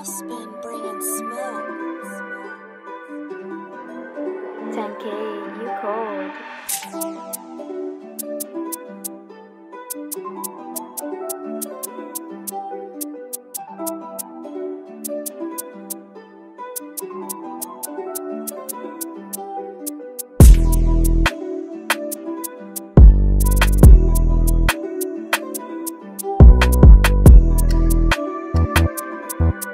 Puff's been bringing smoke. 10K, you cold. Thank